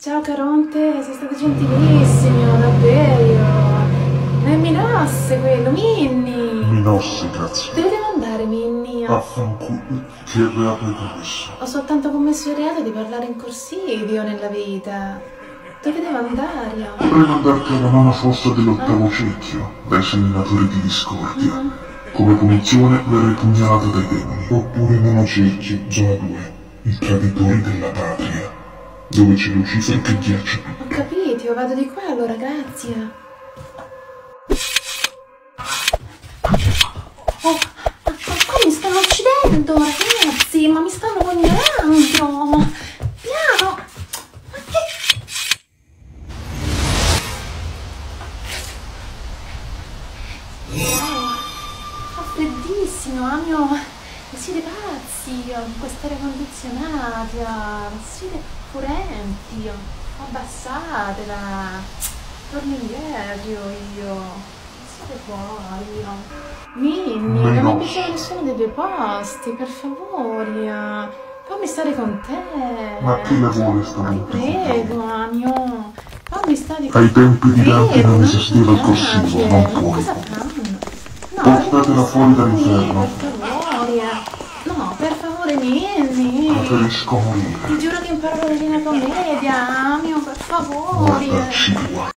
Ciao Caronte, sei stato gentilissimo, davvero. È Minosse quello, Minni. Minosse, grazie. Dove devo andare, Minni? Affanculo. Che reato hai commesso? Ho soltanto commesso il reato di parlare in corsivo nella vita. Dove devo andare? Potrei mandarti alla nona fossa dell'ottavo cerchio, dai seminatori di discordia. Come punizione verrai pugnalata dai demoni. Oppure nono cerchio, zona 2, i traditori della patria, dove c'è Lucifero che ghiaccia tutto. Ho capito, vado di qua allora, grazie. Oh, ma qua mi stanno uccidendo, ragazzi, ma mi stanno pugnalando. Piano. Ma che... Wow, fa freddissimo, amico. Siete pazzi, con quest'aria condizionata, siete furenti, abbassatela, torno indietro io. Siete fuori. Minni, non mi piace nessuno dei due posti, per favore. Fammi stare con te. Ma chi le vuole stanotte? prego, Amio. Fammi stare con Ai tempi di Dante non esisteva il corsivo, non puoi. Cosa fanno? No, Portatela fuori dall'inferno. Per favore. No, per favore. Preferisco morire. Ti giuro che imparo la Divina Commedia, Amio, per favore.